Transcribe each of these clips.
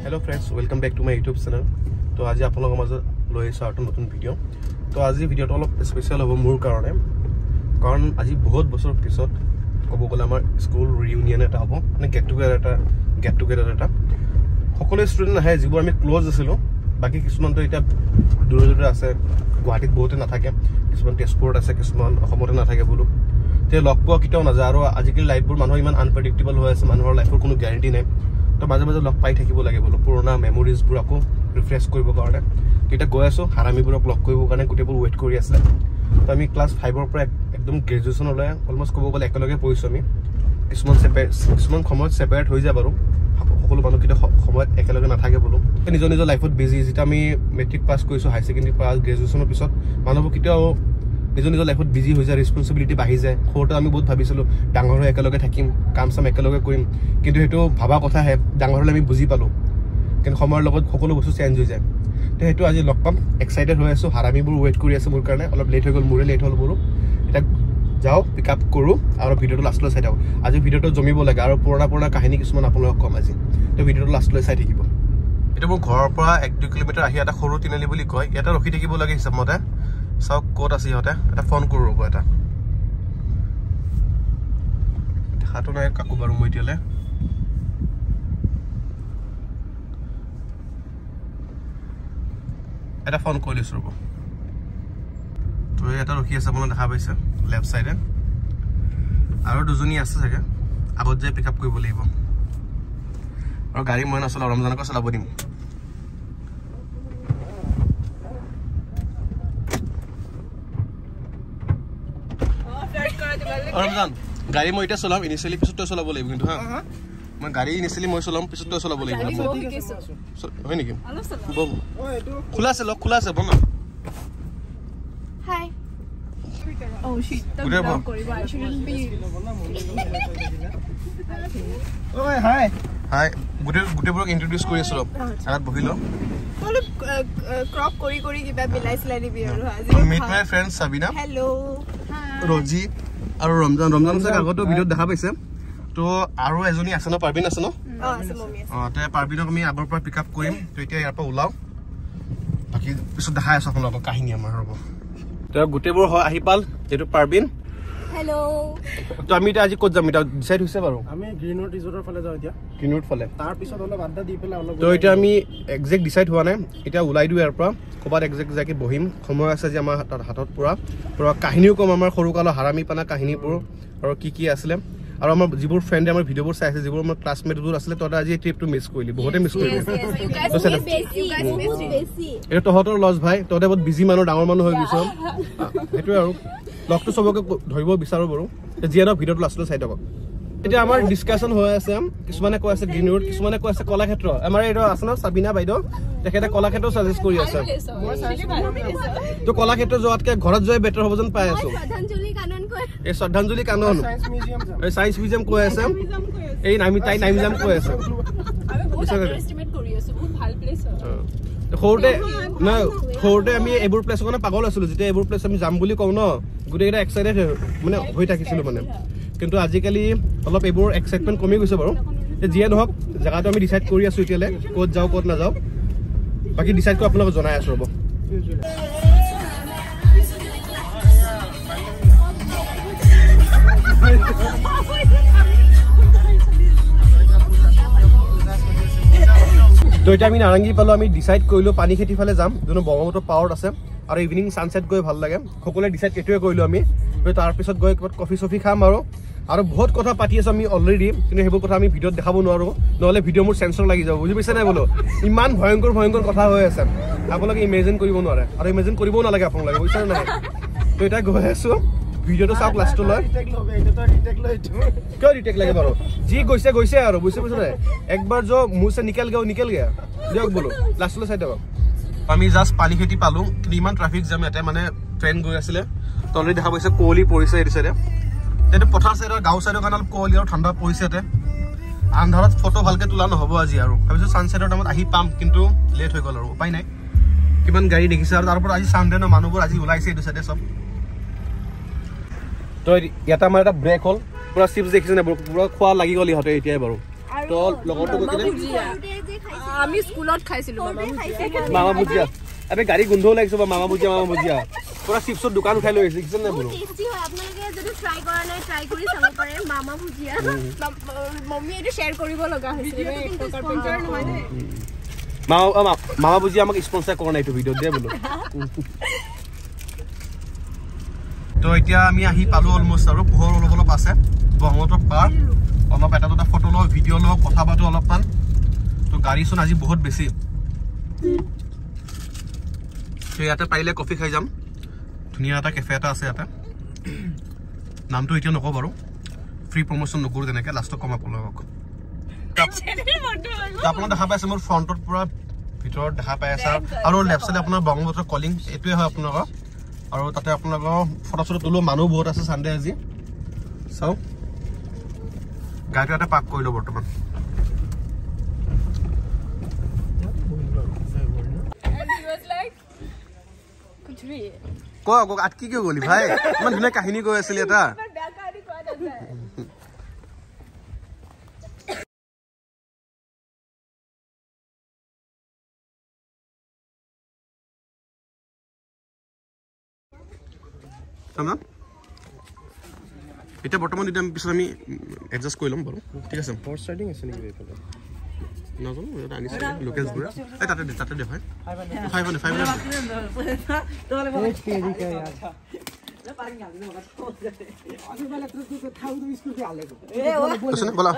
Hello' friends welcome back to my YouTube channel তো আজি আপোনালোকৰ মাজত লৈ আহিছোঁ আৰু এটা নতুন ভিডিঅ' তো আজি ভিডিঅ'টো অলপ স্পেচিয়েল হ'ব মোৰ কাৰণে কাৰণ আজি বহুত বছৰ পিছত ক'ব গ'লে আমাৰ স্কুল ৰিউনিয়ন এটা হ'ব মানে গেট টুগেডাৰ এটা গেট টুগেডাৰ এটা সকলো ষ্টুডেণ্ট আহে যিবোৰ আমি ক্ল'জ আছিলোঁ বাকী কিছুমানতো এতিয়া দূৰে দূৰে আছে গুৱাহাটীত বহুতে নাথাকে কিছুমান তেজপুৰত আছে কিছুমান অসমতে নাথাকে বোলো তেতিয়া লগ পোৱা কেতিয়াও নাযায় আৰু আজিকালি লাইফবোৰ মানুহৰ ইমান আনপ্ৰেডিক্টেবল হৈ আছে মানুহৰ লাইফৰ কোনো গেৰেণ্টি নাই। তো মাজে মাজে লগ পাই থাকিব লাগে বোলো পুৰণা মেমৰিজবোৰ আকৌ ৰিফ্ৰেছ কৰিবৰ কাৰণে। তেতিয়া গৈ আছোঁ হাৰামীবোৰক লগ কৰিবৰ কাৰণে গোটেইবোৰ ৱেইট কৰি আছিলে তো আমি ক্লাছ ফাইভৰ পৰা একদম গ্ৰেজুৱেশ্যনলৈ অলমষ্ট ক'ব গ'লে একেলগে পঢ়িছোঁ আমি। কিছুমান ছেপাৰেট কিছুমান সময়ত ছেপাৰেট হৈ যায় বাৰু। সকলো মানুহ কেতিয়া সময়ত একেলগে নাথাকে বোলো। নিজৰ নিজৰ লাইফত বিজি যেতিয়া আমি মেট্ৰিক পাছ কৰিছোঁ হাই ছেকেণ্ডেৰী পাছ গ্ৰেজুৱেশ্যনৰ পিছত মানুহবোৰ কেতিয়াও নিজৰ নিজৰ লাইফত বিজি হৈ যায় ৰেচপনচিবিলিটি বাঢ়ি যায় সৰুতে আমি বহুত ভাবিছিলোঁ ডাঙৰ হৈ একেলগে থাকিম কাম চাম একেলগে কৰিম। কিন্তু সেইটো ভবা কথাহে ডাঙৰ হ'লে আমি বুজি পালোঁ। কিন্তু সময়ৰ লগত সকলো বস্তু চেঞ্জ হৈ যায়। তো সেইটো আজি লগ পাম এক্সাইটেড হৈ আছোঁ হাৰামীবোৰ ৱেইট কৰি আছে মোৰ কাৰণে অলপ লেট হৈ গ'ল মোৰে লেট হ'ল মোৰো। এতিয়া যাওঁ পিক আপ কৰোঁ আৰু ভিডিঅ'টো লাষ্টলৈ চাই থাকোঁ। আজি ভিডিঅ'টো জমিব লাগে আৰু পুৰণা পুৰণা কাহিনী কিছুমান আপোনালোকক ক'ম আজি। তো ভিডিঅ'টো লাষ্টলৈ চাই থাকিব। এতিয়া মোৰ ঘৰৰ পৰা এক দুই কিলোমিটাৰ আহি এটা সৰু তিনিআলি বুলি কয় ইয়াতে ৰখি থাকিব লাগে হিচাপমতে। চাওক ক'ত আছে ইহঁতে এটা ফোন কৰোঁ ৰ'ব এটা। দেখাটো নাই কাকো বাৰু মই এতিয়ালৈ। এটা ফোন কৰি লৈছোঁ ৰ'ব। তো এটা ৰখি আছে আপোনালোকে দেখা পাইছে লেফ্ট চাইডে। আৰু দুজনী আছে চাগে আগত যাই পিক আপ কৰিব লাগিব। আৰু গাড়ী মই নচলাওঁ ৰমজানকো চলাব দিম। ৰমজান গাড়ী মই এতিয়া চলাম ইনিচিয়েলি পিছত তই চলাব লাগিব কিন্তু হা। মই গাড়ী ইনিচিয়েলি মই চলাম পিছত তই চলাব লাগিব। হয় নেকি? ব'ম খোলা আছে লগ খোলা আছে ব'ম না Hi. Oh shit. Udah, Bang. I shouldn't be. হাই গোটেই গোটেইবোৰক ইণ্ট্ৰডিউচ কৰি আছোঁ ৰ'ব আগত বহি লওঁ। অলপ ক্ৰপ কৰি কৰি কিবা মিলাই চিলাই দিবি আৰু meet my friend Sabina hello' Roji আৰু ৰমজান ৰমজান চাগে আগতো ভিডিঅ'ত দেখা পাইছে। তো আৰু এজনী আছে ন পাৰ্বিন আছে ন? অঁ আছে মমি আছে। অঁ তে পাৰ্বিনক আমি আগৰ পৰা পিক আপ কৰিম। তো এতিয়া ইয়াৰ পৰা ওলাওঁ। বাকী পিছত দেখাই আছোঁ আপোনালোকক কাহিনী আমাৰ ৰ'ব। তো গোটেইবোৰ হয় আহি পাল। এইটো পাৰ্বিন। হেল্ল' তো আমি এতিয়া আজি ক'ত যাম? এতিয়া ডিচাইড হৈছে বাৰু। আমি গ্ৰীণৰ ৰিজৰ্টৰ ফালে যাওঁ এতিয়া। কিনোৰ ফালে। তাৰ পিছত অলপ আড্ডা দি পেলাই অলপ তো এতিয়া আমি একজেক্ট ডিচাইড হোৱা নাই। এতিয়া ওলাই দিওঁ ইয়াৰ পৰা। ক'ৰবাত একজেক্ট যাকে বহিম। সময় আছে যে আমাৰ তাত হাতত পূৰা। পূৰা কাহিনীও ক'ম আমাৰ সৰুকালৰ হাৰামি পানা কাহিনীবোৰ। আৰু কি কি আছিলে। আৰু আমাৰ যিবোৰ ফ্ৰেণ্ডে আমাৰ ভিডিঅ'বোৰ চাই আছে যিবোৰ আমাৰ ক্লাছমেটবোৰ আছিলে তহঁতে আজি এই ট্ৰিপটো মিছ কৰিলি বহুতে মিছ কৰিলি। থাক। এইটো তহঁতৰ লছ ভাই তহঁতে বহুত বিজি মানুহ ডাঙৰ মানুহ হৈ গৈছ। সেইটোৱে আৰু। লগটো চবকে ধৰিব বিচাৰোঁ বাৰু। তে যিয়ে নহওক ভিডিঅ'টো লাষ্টলৈ চাই থাকক। এতিয়া আমাৰ ডিছকাশ্যন হৈ আছে কিছুমানে কৈ আছে গ্ৰীণ ৰোড কিছুমানে কৈ আছে কলাক্ষেত্ৰ। আমাৰ এইটো আছে ন চাবিনা বাইদেউ? তেখেতে কলাক্ষেত্ৰ ছাজেষ্ট কৰি আছে। তো কলাক্ষেত্ৰ যোৱাতকে ঘৰত যোৱাই বেটাৰ হ'ব যেন পাই আছো। শ্ৰদ্ধাঞ্জলি কানন কৈ এই শ্ৰদ্ধাঞ্জলি কানন। যাম। এই চায়েন্স মিউজিয়াম কৈ আছে। এই নামি তাই নামিজাম কৈ আছে। সৰুতে নহয় সৰুতে আমি এইবোৰ প্লেচৰ কাৰণে পাগল আছিলো। যেতিয়া এইবোৰ প্লেচ আমি যাম বুলি কওঁ ন গোটেইকেইটা এক্সাইটেড মানে হৈ থাকিছিলো মানে। কিন্তু আজিকালি অলপ এইবোৰ এক্সাইটমেণ্ট কমি গৈছে বাৰু। যিয়ে নহওক জেগাটো আমি ডিচাইড কৰি আছো এতিয়ালৈ ক'ত যাওঁ ক'ত নাযাওঁ। বাকী ডিচাইড কৰি আপোনালোকক জনাই আছো ৰ'ব। তো এতিয়া আমি নাৰেংগী পালোঁ আমি ডিচাইড কৰিলোঁ পানী খেতি ফালে যাম। যোনটো ব্ৰহ্মপুত্ৰ পাৱাৰত আছে আৰু ইভিনিং ছানছেট গৈ ভাল লাগে। সকলোৱে ডিচাইড এইটোৱে কৰিলোঁ আমি। তাৰপিছত গৈ ক'ৰবাত কফি চফি খাম আৰু। আৰু বহুত কথা পাতি আছোঁ আমি অলৰেডি কিন্তু সেইবোৰ কথা আমি ভিডিঅ'ত দেখাব নোৱাৰোঁ। নহ'লে ভিডিঅ' মোৰ চেঞ্চৰ লাগি যাব বুজি পাইছে নাই বোলো? ইমান ভয়ংকৰ ভয়ংকৰ কথা হৈ আছে। আপোনালোকে ইমেজিন কৰিব নোৱাৰে। আৰু ইমেজিন কৰিবও নালাগে আপোনালোকে বুজিছে নাই? তো এতিয়া গৈ আছোঁ ভিডিঅ'টো চাওক লাষ্টলৈ কিয় ৰিটেক লাগে বাৰু? যি গৈছে গৈছে আৰু বুজি পাইছে নাই? একবাৰ য মোৰ চে নিকেল গেও নিকেল গে দিয়ক বোলো লাষ্টলৈ চাই দিয়ক। আমি জাষ্ট পানী খেতি পালোঁ কিন্তু ইমান ট্ৰাফিক জাম ইয়াতে মানে ট্ৰেইন গৈ আছিলে। তো অলৰেডি দেখা পাইছে কুঁৱলী পৰিছে চাইডে এইটো পথাৰ চাইডৰ গাঁও চাইডৰ কাৰণে অলপ কুঁৱলী আৰু ঠাণ্ডা পৰিছে ইয়াতে। আন্ধাৰত ফটো ভালকে তোলা নহ'ব আজি আৰু। ভাবিছোঁ ছানছেটৰ টাইমত আহি পাম কিন্তু লেট হৈ গ'ল আৰু উপায় নাই। কিমান গাড়ী দেখিছে আৰু তাৰ পৰা আজি চানডে ন মানুহবোৰ আজি ওলাইছে এইটো চাইডে চব। তো ইয়াতে আমাৰ এটা ব্ৰেক হ'ল। পুৰা চিপছ দেখিছে নে পুৰা খোৱা লাগি গ'ল ইহঁতে এতিয়াই বাৰু। তো লগৰটো গৈ কিনে আমি স্কুলত খাইছিলো মামা ভুজিয়া। গাড়ী গোন্ধও লাগিছে মামা ভুজিয়া মামা ভুজিয়া। পুৰা চিপছৰ দোকান উঠাই লৈ আহিছে দেখিছে নে বোলো? ট্ৰাই কৰা নাই ট্ৰাই কৰি চাব পাৰে। মামা ভুজিয়া মম্মী এইটো শ্বেয়াৰ কৰিব লগা হৈছিলে। মামা ভুজিয়া আমাক স্পনচাৰ কৰা নাই এইটো ভিডিঅ'ত দিয়ে বোলো। তো এতিয়া আমি আহি পালো অলমষ্ট আৰু। পোহৰ অলপ অলপ আছে। ব্ৰহ্মপুত্ৰ পাৰ। অলপ এটা দুটা ফটো লওঁ ভিডিঅ' লওঁ কথা পাতো অলপমান। তো গাড়ী চোন আজি বহুত বেছি। তো ইয়াতে পাৰিলে কফি খাই যাম। ধুনীয়া এটা কেফে এটা আছে ইয়াতে। নামটো এতিয়া নকওঁ বাৰু। ফ্ৰী প্ৰমোশ্যন নকৰোঁ তেনেকৈ লাষ্টত কম আপোনালোকক। তো আপোনালোক দেখা পাইছে মোৰ ফ্ৰণ্টত পুৰা ভিতৰত দেখা পাই আছে। আৰু লেফ্ট চাইডে আপোনাৰ ব্ৰহ্মপুত্ৰ কলিং এইটোৱে হয় আপোনালোকৰ। আৰু তাতে আপোনালোকৰ ফটো চটো তোলো মানুহ বহুত আছে চানডে আজি। চাওক। গাড়ীটো ইয়াতে পাৰ্ক কৰিলোঁ বৰ্তমান। ক আকৌ আটকি কিয় গলি ভাই? ইমান ধুনীয়া কাহিনী কৈ আছিলি এটা। এতিয়া বৰ্তমান এতিয়া পিছত আমি এডজাষ্ট কৰি ল'ম বাৰু। ঠিক আছে। হৰ্চ ৰাইডিং আছে নেকি এইফালে? নাজানো ইয়াত আনিছে লোকেলছবোৰে এই তাতে দে তাতে দে ভাই ফাইভ হাণ্ড্ৰেড ফাইভ হাণ্ড্ৰেড কৈছেনে ব'লা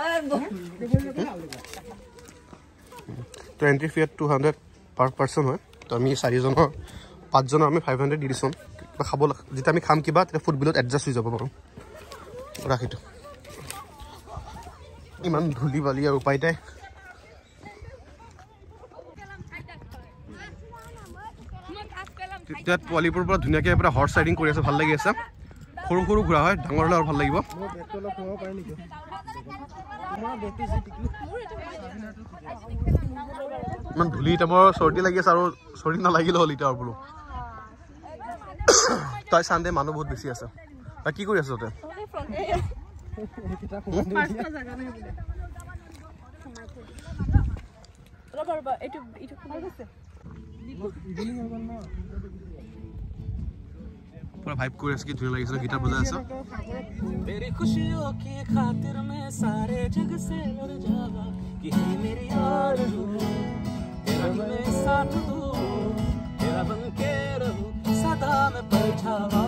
তো entry fee two hundred per person হয় তো আমি চাৰিজনৰ পাঁচজনৰ আমি ফাইভ হাণ্ড্ৰেড দি দিছোঁ কিবা খাব লাগ- যেতিয়া আমি খাম কিবা তেতিয়া ফুড বিলত এডজাষ্ট হৈ যাব বাৰু। ৰাখিটো ইমান ধূলি বালি আৰু উপায় নাই। তেতিয়া পোৱালিবোৰৰ পৰা ধুনীয়াকৈ পুৰা হৰ্চ ৰাইডিং কৰি আছে ভাল লাগি আছে সৰু সৰু ঘোঁৰা হয় ডাঙৰ হ'লে আৰু ভাল লাগিব ইমান ধূলি এতিয়া মোৰ চৰ্দি লাগি আছে আৰু চৰ্দি নালাগিলে হ'ল এতিয়া আৰু বোলো তই চানডে মানুহ বহুত বেছি আছে তই কি কৰি আছ তই ৰ'বা, ৰ'বা, এইটো এইটো पूरा वाइब को ऐसे लगी सर गिटार बजा ऐसा मेरी खुशियों की खातिर मैं सारे जग से लड़ जावा कि है मेरी आरज़ू तेरा ही मैं साथ दूँ, तेरा बन के रहूँ, सदा मैं परछावा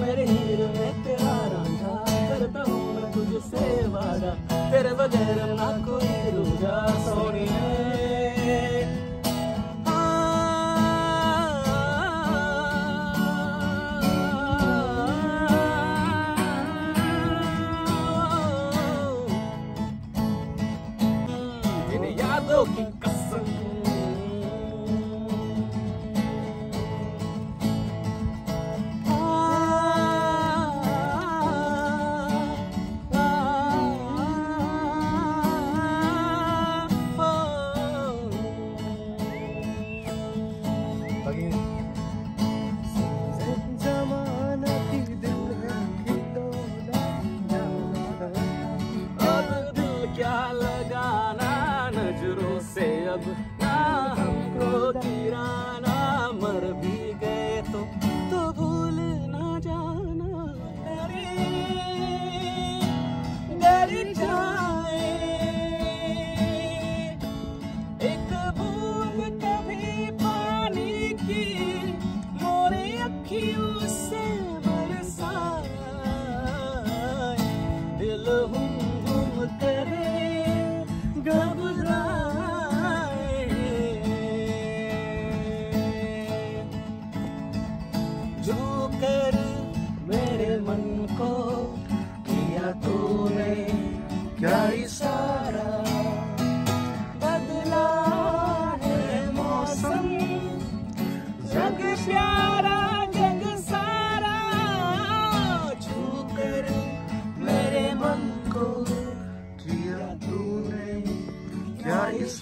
मेरे हीर में तेरा रांझा करता हूँ मैं तुझसे वादा, तेरे बगैर ना कोई रूझा सोनिया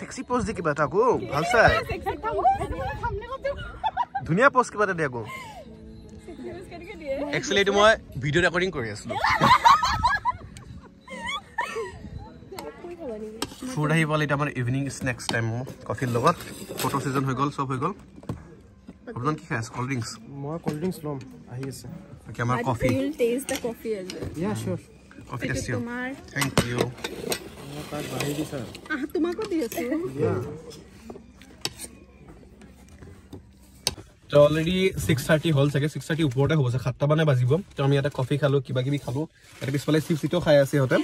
ছেক্সি প'জ দি কিবা এটা আকৌ। ভাল চাই। ধুনীয়া প'জ কিবা এটা দে আকৌ। একচুৱেলি এইটো মই ভিডিঅ' ৰেকৰ্ডিং কৰি আছিলোঁ। ফুড আহি পালে এতিয়া আমাৰ ইভিনিং স্নেক্স টাইম কফিৰ লগত। ফটো ছিজন হৈ গ'ল চব হৈ গ'ল। আপোনাৰ কি খাই আছে? কল্ড ড্ৰিংকছ মই কল্ড ড্ৰিংকছ ল'ম আহি আছে। বাকী আমাৰ coffee the coffee tasty thank you বাঢ়ি দিছা আহ তোমাকো দি আছো। ইয়া তো অলৰেডি ছিক্স থাৰ্টি হ'ল চাগে। ছিক্স থাৰ্টি ওপৰতে হ'ব সাতটা মানে বাজিব। তো আমি ইয়াতে কফি খালোঁ কিবা কিবি খালোঁ। ইয়াতে পিছফালে চিপ চিটো খাই আছে সিহঁতে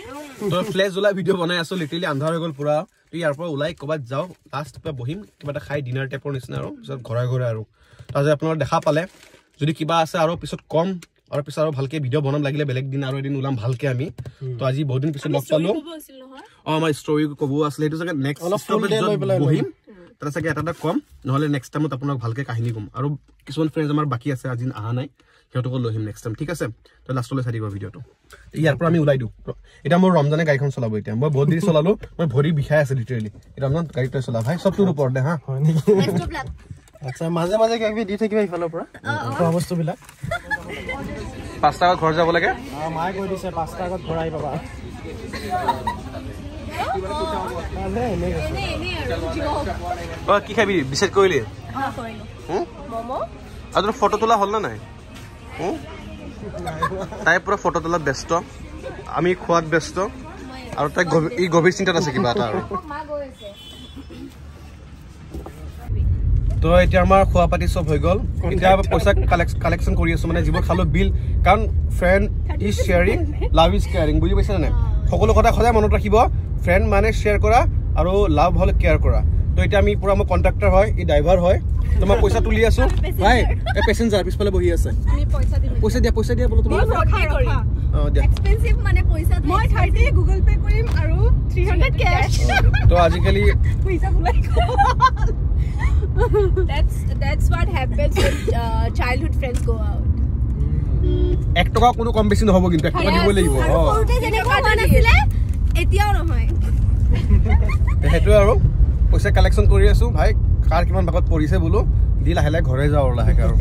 তো ফ্লেছ জ্বলাই ভিডিঅ' বনাই আছোঁ লিটেলি আন্ধাৰ হৈ গ'ল পুৰা। তো ইয়াৰ পৰা ওলাই ক'ৰবাত যাওঁ। লাষ্ট কিবা বহিম কিবা এটা খাই ডিনাৰ টাইপৰ নিচিনা আৰু। পিছত ঘৰে ঘৰে আৰু। তাৰপিছত আপোনালোকে দেখা পালে। যদি কিবা আছে আৰু পিছত কম। আৰু পিছত আৰু ভালকে ভিডিঅ' বনাম লাগিলে বেলেগ দিন আৰু এদিন ওলাম ভালকে আমি। তো আজি বহুত দিন পিছত লগ পালোঁ। অঁ আমাৰ ষ্টৰি ক'ব আছিলে এইটো চাগে নেক্সট বহিম তাতে চাগে এটা এটা কম নহ'লে নেক্সট টাইমত আপোনাক ভালকে কাহিনী ক'ম। আৰু কিছুমান ফ্ৰেণ্ডছ আমাৰ বাকী আছে আজি অহা নাই সিহঁতকো লৈ আহিম নেক্সট টাইম ঠিক আছে? তো লাষ্টলৈ চাই দিব ভিডিঅ'টো ইয়াৰ পৰা আমি ওলাই দিওঁ। এতিয়া মোৰ ৰমজানে গাড়ীখন চলাব এতিয়া। মই বহুত দেৰি চলালো মই ভৰি বিষাই আছে লিটাৰেলি ৰমজান গাড়ী তই চলা ভাই চব তোৰ ওপৰত দে হা আচ্ছা মাজে মাজে কিবা কিবি দি থাকিবা ইফালৰ পৰা। খোৱা বস্তুবিলাক। পাঁচটা আগত ঘৰ যাব লাগে? মায়ে কৈ দিছে পাঁচটা আগত ঘৰ আহি পাবা। কি খাবি? ডিচাইড কৰিলি? আৰু তোৰ ফটো তোলা হ'ল নে নাই? তাই পুৰা ফটো তোলাত ব্যস্ত। আমি খোৱাত ব্যস্ত। আৰু তাই ই গভীৰ চিন্তাত আছে কিবা এটা আৰু। তো এতিয়া আমাৰ খোৱা পাতি চব হৈ গ'ল। এতিয়া পইচা কালেকশ্যন কৰি আছো। মানে যিবোৰ খালো বিল। কাৰণ friend is sharing love is caring বুজি পাইছে নাই? সকলো কথা সদায় মনত ৰাখিব। ফ্ৰেণ্ড মানে শ্বেয়াৰ কৰা আৰু লাভ হ'ল কেয়াৰ কৰা। তো এতিয়া আমি পুৰা মোৰ কণ্ট্ৰাক্টৰ হয় ই ড্ৰাইভাৰ হয়। তো মই পইচা তুলি আছো। ভাই এই পেচেঞ্জাৰ পিছফালে বহি আছে। আমি পইচা দিম। পইচা দিয়া পইচা দিয়া বোলো তোমাৰ ৰখা ৰখা। অঁ দিয়া। এক্সপেঞ্চিভ মানে পইচা মই থাৰ্টি গুগল পে' কৰিম আৰু থ্ৰী হাণ্ড্ৰেড কেছ তো আজিকালি uh. এক টকা কোনো কম বেছি নহ'ব কিন্তু এক টকা দিবই লাগিব। এতিয়াও নহয়। সেইটোৱে আৰু। পইচা কালেকশ্যন কৰি আছো। ভাই কাৰ কিমান ভাগত পৰিছে বোলো। দি লাহে লাহে ঘৰে যাওঁ আৰু লাহেকে আৰু।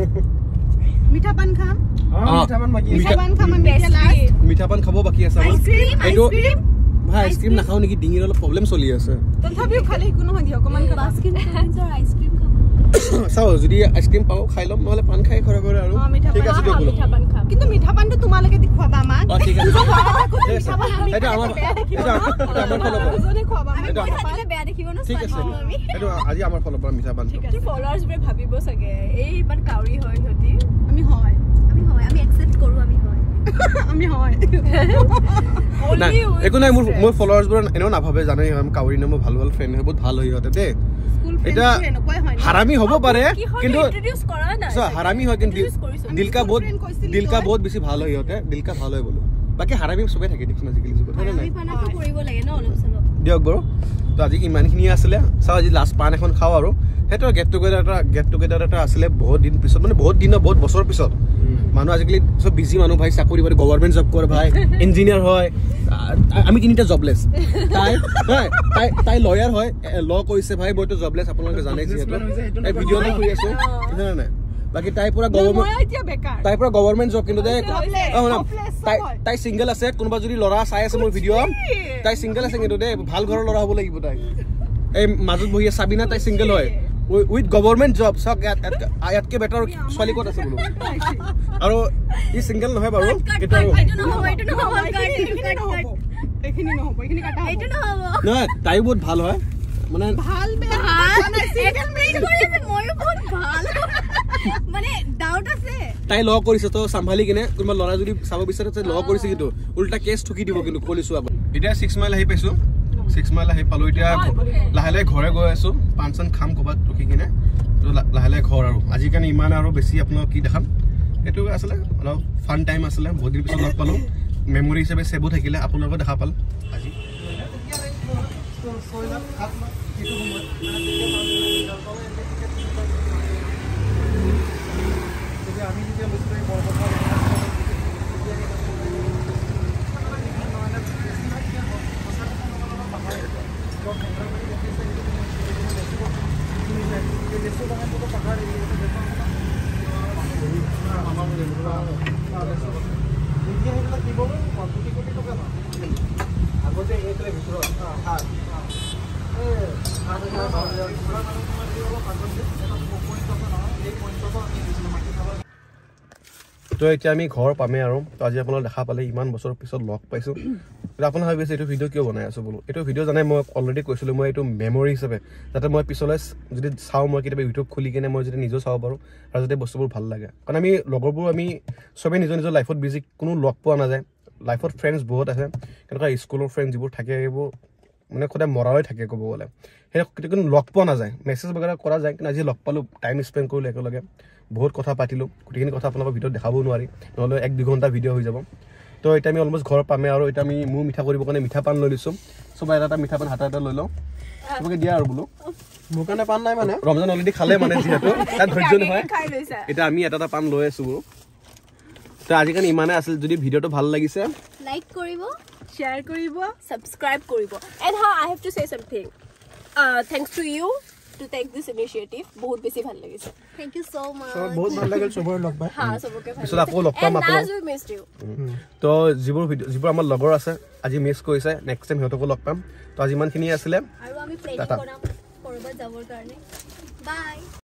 খাম। খাব বাকী আছে আইচক্ৰীম এইটো আইচক্ৰীম ভাই আইচক্ৰীম নাখাওঁ নেকি? ডিঙিৰ অলপ প্ৰব্লেম চলি আছে। তথাপিও খালি একো নহয় দিয়ক। অকণমান আইচক্ৰীম চাওঁ যদি আইচক্ৰীম পাওঁ খাই ল'ম নহ'লে পাণ খাই ঘৰে ঘৰে আৰু। ঠিক পাণ আছে দিয়ক বোলো। কিন্তু মিঠা পানটো তোমালোকে দি খুৱাবা আমাক ঠিক আছে। সেইটো আমাৰ সেইটো আমাৰ- ফালৰ পৰা। বেয়া দেখিব ন ঠিক সেইটো আজি আমাৰ ফালৰ পৰা মিঠা পাণটো তোৰ ফলোৱাৰ্ছবোৰে ভাবিব চাগে এই ইমান কাউৰী হয় সিহঁতি আমি হয়। আমি হয় আমি একচেপ্ট কৰোঁ আমি। আমি হয়। নাই একো নাই মোৰ. মোৰ ফলোৱাৰ্ছবোৰে এনেও নাভাবে জানে কাউৰী নে মোৰ ভাল ভাল ফ্ৰেণ্ড হয় বহুত ভাল হয় সিহঁতে দেই। এতিয়া? হাৰামি হ'ব পাৰে কিন্তু হাৰামি হয় কিন্তু। দিলকা বহুত দিলকা? বহুত বেছি ভাল হয় সিহঁতে দিলকা ভাল হয় বোলো। বাকী হাৰামি চবেই থাকে দেখিছোন আজিকালি যুগত হয় নাই? দিয়ক বাৰু। তো আজি ইমানখিনিয়ে আছিলে। চাওঁ আজি লাষ্ট পাণ এখন খাওঁ আৰু। সেইটো গেট টুগেডাৰ এটা গেট টুগেডাৰ এটা আছিলে বহুত দিন পিছত মানে বহুত দিনৰ বহুত বছৰৰ পিছত। মানুহ আজিকালি চব বিজি মানুহ ভাই চাকৰি কৰে গভৰ্ণমেণ্ট জব কৰে ভাই ইঞ্জিনিয়াৰ হয়। আমি তিনিটা জবলেছ তাই তাই তাই লয়াৰ হয় ল কৰিছে ভাই মইতো জবলেছ আপোনালোকে জানে যিহেতু। তাই ভিডিঅ'টো কৰি আছো। জানে নাই? বাকী তাই পুৰা গভৰ্ণমেণ্ট তাই পৰা গভৰ্ণমেণ্ট জব কিন্তু দেই তাই। তাই চিংগল আছে কোনোবা যদি ল'ৰা চাই আছে মোৰ ভিডিঅ' তাই চিংগল আছে কিন্তু দেই ভাল ঘৰৰ ল'ৰা হ'ব লাগিব তাই এই মাজত বহি আছে চাবিনা তাই চিংগল হয়। উইথ গভৰ্ণমেণ্ট জব চাওক ইয়াত ইয়াত- ইয়াতকে বেটাৰ ছোৱালী ক'ত আছে বোলো আৰু ই চিংগল নহয় বাৰু নহয় তাই বহুত ভাল হয় মানে তাই ল কৰিছে তো চম্ভালি কিনে কোনোবা ল'ৰা যদি চাব বিচাৰে ল কৰিছে কিন্তু উল্টা কেছ ঠুকি দিব কিন্তু খুলিছো আগত এতিয়া ছিক্স মাইল আহি পাইছো ছিক্স মাইল আহি পালো এতিয়া লাহে লাহে ঘৰে গৈ আছো পাণ চান খাম ক'ৰবাত ৰখি কিনে। লাহে লাহে ঘৰ আৰু। আজি কাৰণে ইমান আৰু বেছি আপোনাক কি দেখাম? এইটো আছিলে অলপ ফান টাইম আছিলে বহুত দিন পিছত লগ পালো। মেমৰি হিচাপে ছেভো থাকিলে আপোনালোকক দেখা পাল আজি। আমি যেতিয়া তো এতিয়া আমি ঘৰ পামেই আৰু। তো আজি আপোনালোক দেখা পালে ইমান বছৰৰ পিছত লগ পাইছোঁ। এতিয়া আপোনালোকে ভাবি আছে এইটো ভিডিঅ' কিয় বনাই আছোঁ বোলো? এইটো ভিডিঅ' জানে মই অলৰেডি কৈছিলোঁ মই এইটো মেমৰি হিচাপে। যাতে মই পিছলৈ যদি চাওঁ মই কেতিয়াবা ইউটিউব খুলি কিনে মই যদি নিজেও চাব পাৰোঁ আৰু যাতে বস্তুবোৰ ভাল লাগে। কাৰণ আমি লগৰবোৰ আমি চবেই নিজৰ নিজৰ লাইফত বিজি কোনো লগ পোৱা নাযায়। লাইফত ফ্ৰেণ্ডছ বহুত আছে। তেনেকুৱা স্কুলৰ ফ্ৰেণ্ড যিবোৰ থাকে সেইবোৰ মানে সদায় মৰালৈ থাকে ক'ব গ'লে। সেই কিন্তু লগ পোৱা নাযায়। মেছেজ বাগেৰা কৰা যায় কিন্তু আজি লগ পালোঁ টাইম স্পেণ্ড কৰিলোঁ একেলগে। বহুত কথা পাতিলোঁ গোটেইখিনি কথা আপোনালোকৰ ভিডিঅ'ত দেখাব নোৱাৰি নহ'লে এক দুঘণ্টা ভিডিঅ' হৈ যাব। তো এতিয়া আমি অলমষ্ট ঘৰ পামেই আৰু এতিয়া আমি মোৰ মিঠা কৰিবৰ কাৰণে মিঠা পাণ লৈ লৈছোঁ। চবে এটা এটা মিঠা পাণ হাতে হাতে লৈ লওঁ। চবকে দিয়া আৰু বোলো। মোৰ কাৰণে পাণ নাই মানে। ৰমজান অলৰেডি খালে মানে যিহেতু তাত ধৈৰ্য নহয়। এতিয়া আমি এটা এটা পাণ লৈ আছোঁ বোলো। তো আজিকালি ইমানে আছিল যদি ভিডিঅ'টো ভাল লাগিছে। লাইক কৰিব। শ্বেয়াৰ কৰিব ছাবস্ক্ৰাইব কৰিব. And how I have to say something thanks to you to take this initiative বহুত বেছি ভাল লাগিছে। থেংক ইউ ছ' মাছ চব বহুত ভাল লাগিল চবৰে লগ পাই। হা চবকে ভাল পিছত আকৌ লগ পাম এণ্ড আপোনালোক নাজ উই মিছড ইউ তো যিবোৰ ভিডিঅ' যিবোৰ আমাৰ লগৰ আছে আজি মিছ কৰিছে নেক্সট টাইম সিহঁতকো লগ পাম। তো আজি ইমানখিনিয়ে আছিলে। আৰু আমি প্লেনিং টাটা। কৰাম ক'ৰবাত যাবৰ কাৰণে। বাই